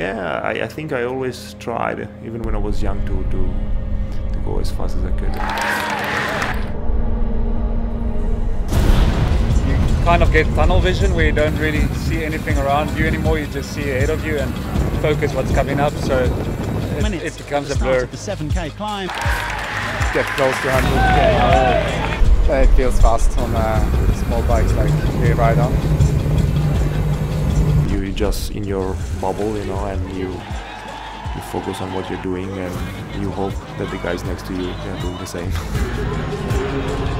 Yeah, I, I think I always tried, even when I was young, to, to, to go as fast as I could. You kind of get tunnel vision where you don't really see anything around you anymore. You just see ahead of you and focus what's coming up. So it, it becomes a blur. The 7k climb. Get close to 100. It feels fast on uh, small bikes like we ride on you just in your bubble, you know, and you you focus on what you're doing, and you hope that the guys next to you are doing the same.